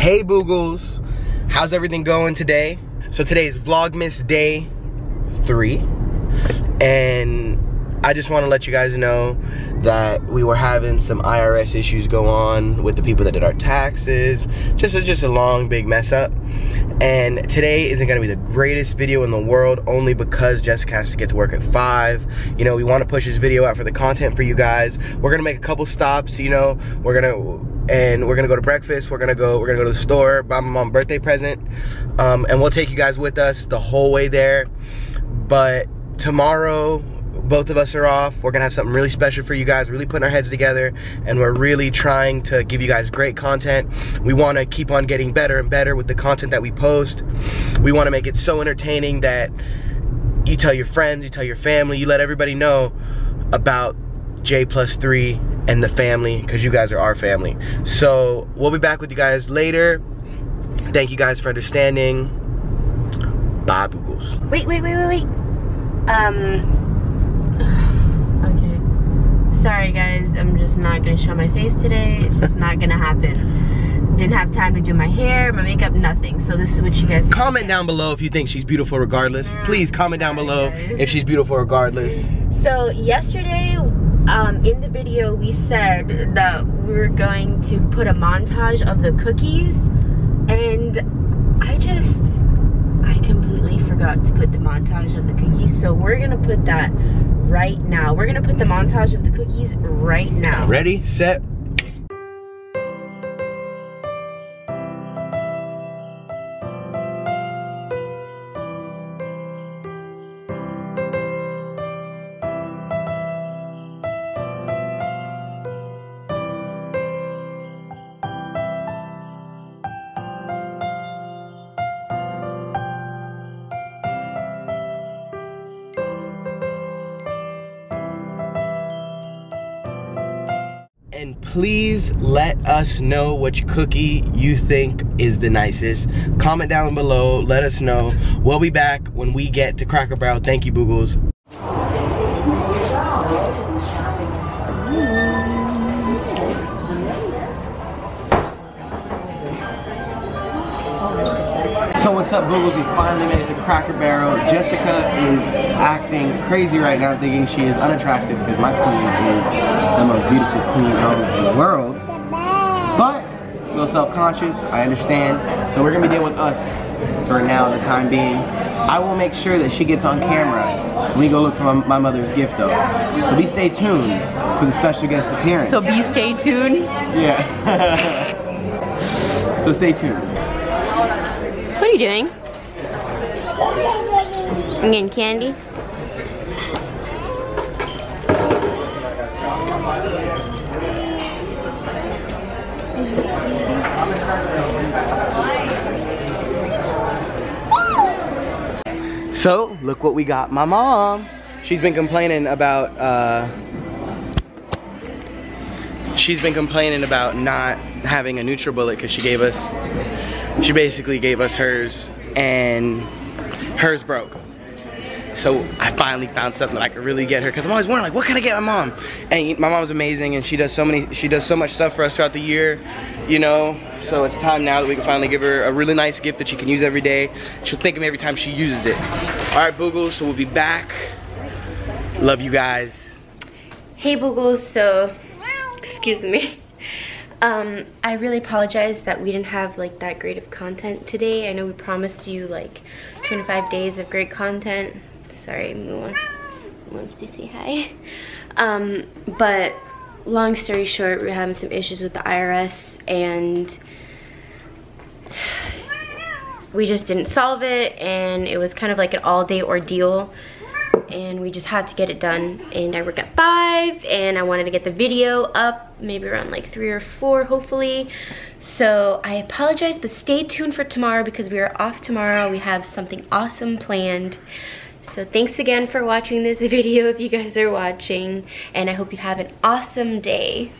Hey Boogles, how's everything going today? So today is Vlogmas day three, and I just want to let you guys know that we were having some IRS issues go on with the people that did our taxes. Just a, just a long, big mess up. And today isn't gonna be the greatest video in the world only because Jessica has to get to work at five. You know, we wanna push this video out for the content for you guys. We're gonna make a couple stops, you know. We're gonna, and we're gonna go to breakfast. We're gonna go, we're gonna go to the store, buy my mom birthday present. Um, and we'll take you guys with us the whole way there. But tomorrow, both of us are off. We're gonna have something really special for you guys, really putting our heads together, and we're really trying to give you guys great content. We wanna keep on getting better and better with the content that we post. We wanna make it so entertaining that you tell your friends, you tell your family, you let everybody know about JAE plus three and the family, because you guys are our family. So we'll be back with you guys later. Thank you guys for understanding. Bye, Boogles. Wait, wait, wait, wait, wait. Um. Okay. Sorry, guys. I'm just not gonna show my face today. It's just not gonna happen. Didn't have time to do my hair, my makeup, nothing. So this is what you guys. Comment down below if you think she's beautiful regardless. Please comment down below guys. if she's beautiful regardless. So yesterday, um, in the video, we said that we were going to put a montage of the cookies, and I just, I completely forgot to put the montage of the cookies. So we're gonna put that right now. We're gonna put the montage of the cookies right now. Ready, set. Please let us know which cookie you think is the nicest. Comment down below, let us know. We'll be back when we get to Cracker Barrel. Thank you, Boogles. What's up, Boogles? We finally made it to Cracker Barrel. Jessica is acting crazy right now, thinking she is unattractive because my queen is the most beautiful queen of the world. But a little self-conscious, I understand. So we're gonna be dealing with us for now, the time being. I will make sure that she gets on camera when we go look for my, my mother's gift, though. So be stay tuned for the special guest appearance. So be stay tuned. yeah. so stay tuned. Doing? I'm getting candy. So, look what we got my mom. She's been complaining about, uh, she's been complaining about not having a NutriBullet because she gave us, she basically gave us hers and hers broke. So I finally found something that I could really get her because I'm always wondering like, what can I get my mom? And my mom's amazing and she does so many, she does so much stuff for us throughout the year, you know? So it's time now that we can finally give her a really nice gift that she can use every day. She'll thank me every time she uses it. All right, Boogles, so we'll be back. Love you guys. Hey Boogles, so, excuse me. Um, I really apologize that we didn't have like that great of content today. I know we promised you like 25 days of great content. Sorry, Moo wants to say hi. Um, but long story short, we're having some issues with the IRS and we just didn't solve it and it was kind of like an all day ordeal and we just had to get it done and I work at five and I wanted to get the video up maybe around like three or four hopefully. So I apologize but stay tuned for tomorrow because we are off tomorrow. We have something awesome planned. So thanks again for watching this video if you guys are watching and I hope you have an awesome day